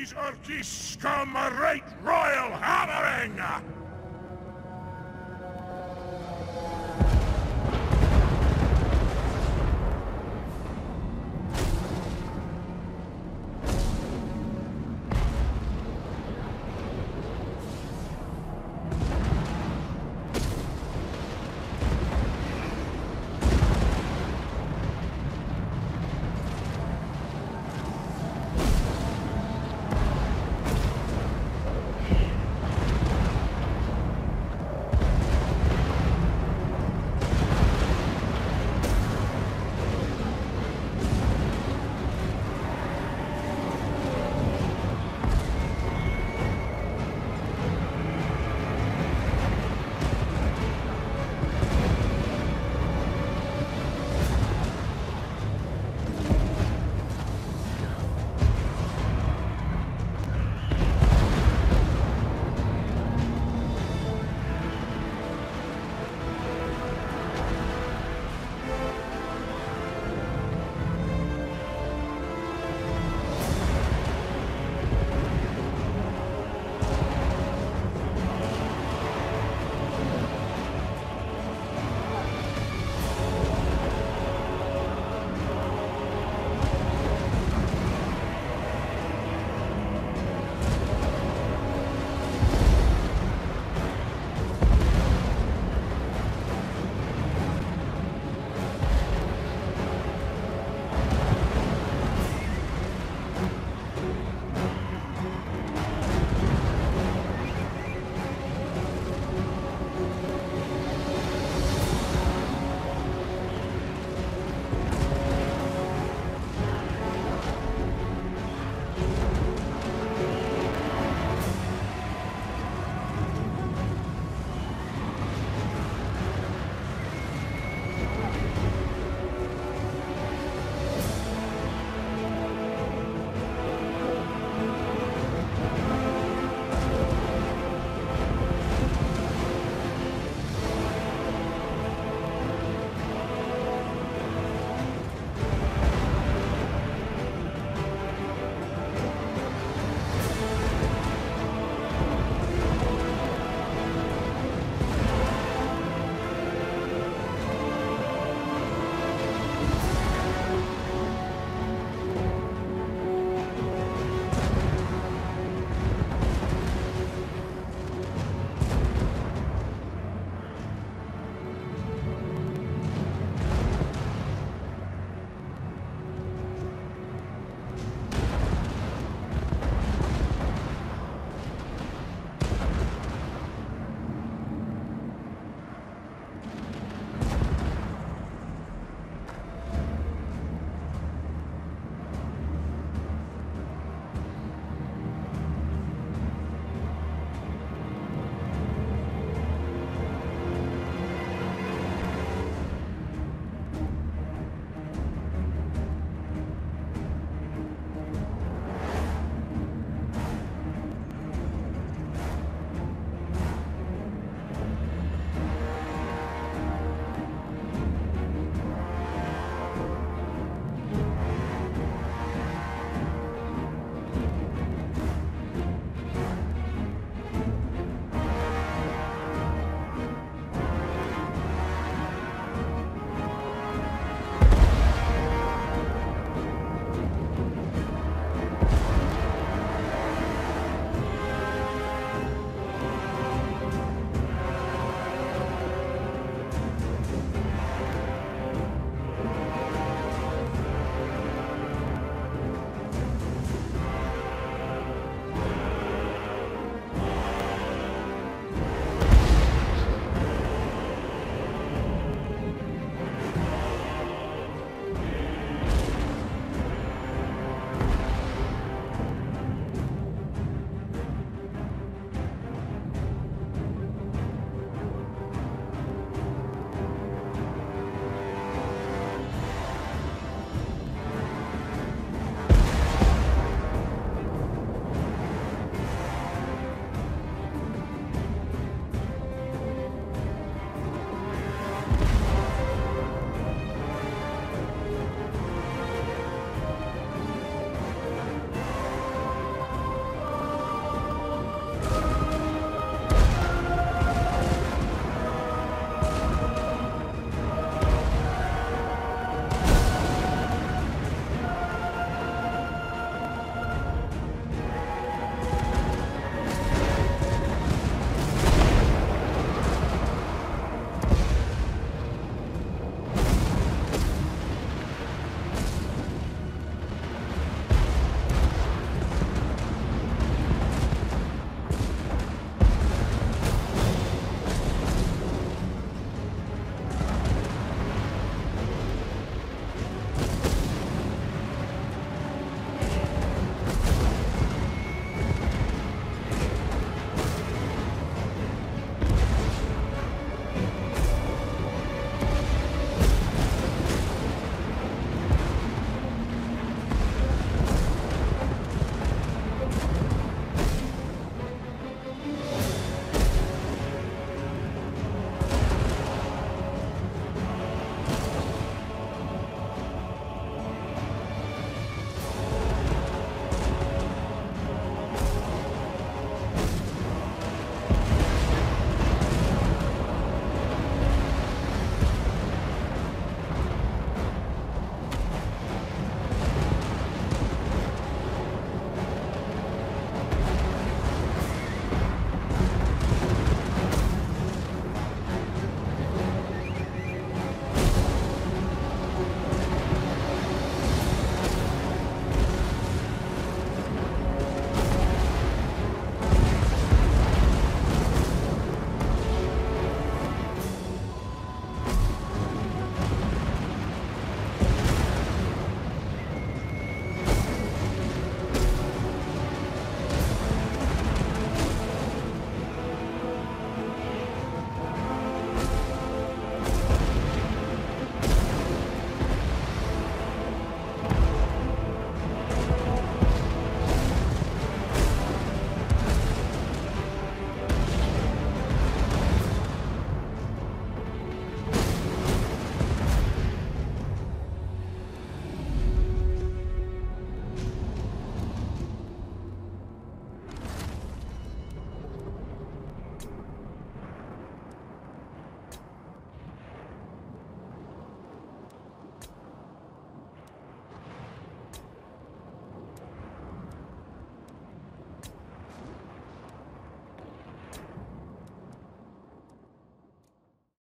these Urki scum a right royal hammering!